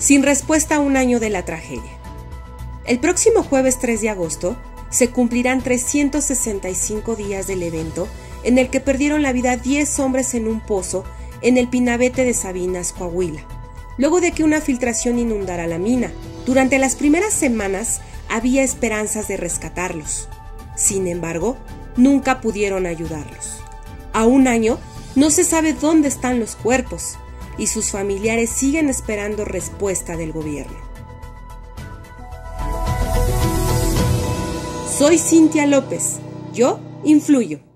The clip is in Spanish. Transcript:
sin respuesta a un año de la tragedia. El próximo jueves 3 de agosto se cumplirán 365 días del evento en el que perdieron la vida 10 hombres en un pozo en el Pinabete de Sabinas, Coahuila, luego de que una filtración inundara la mina. Durante las primeras semanas había esperanzas de rescatarlos. Sin embargo, nunca pudieron ayudarlos. A un año no se sabe dónde están los cuerpos y sus familiares siguen esperando respuesta del gobierno. Soy Cintia López. Yo influyo.